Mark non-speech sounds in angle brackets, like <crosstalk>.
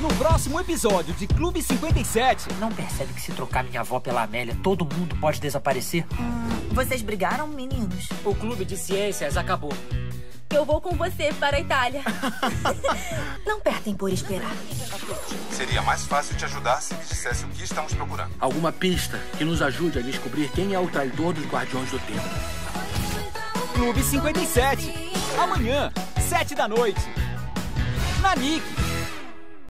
No próximo episódio de Clube 57. Não percebe que se trocar minha avó pela Amélia, todo mundo pode desaparecer? Hum, vocês brigaram, meninos? O Clube de Ciências acabou. Eu vou com você para a Itália. <laughs> Não perdem por esperar. Seria mais fácil te ajudar se me dissesse o que estamos procurando. Alguma pista que nos ajude a descobrir quem é o traidor dos Guardiões do Tempo. Clube 57. Amanhã, 7 da noite. Na Nick.